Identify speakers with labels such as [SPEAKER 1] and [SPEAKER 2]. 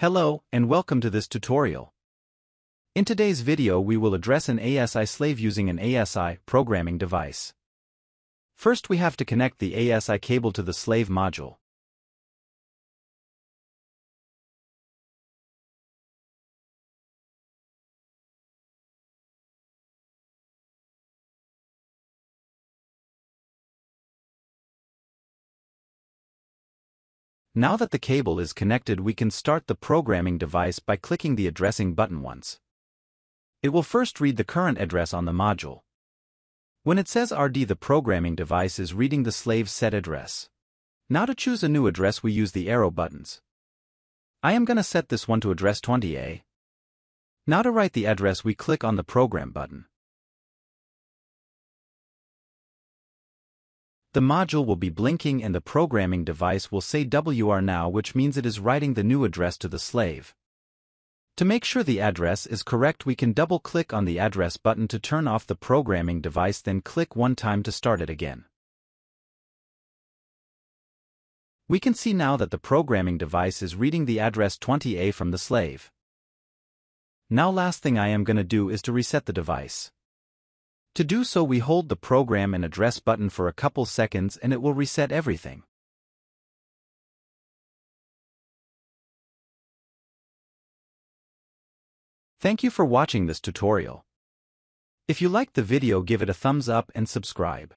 [SPEAKER 1] Hello, and welcome to this tutorial. In today's video we will address an ASI slave using an ASI programming device. First we have to connect the ASI cable to the slave module. Now that the cable is connected we can start the programming device by clicking the addressing button once. It will first read the current address on the module. When it says RD the programming device is reading the slave set address. Now to choose a new address we use the arrow buttons. I am gonna set this one to address 20A. Now to write the address we click on the program button. The module will be blinking and the programming device will say WR now which means it is writing the new address to the slave. To make sure the address is correct we can double-click on the address button to turn off the programming device then click one time to start it again. We can see now that the programming device is reading the address 20A from the slave. Now last thing I am gonna do is to reset the device. To do so we hold the program and address button for a couple seconds and it will reset everything. Thank you for watching this tutorial. If you liked the video give it a thumbs up and subscribe.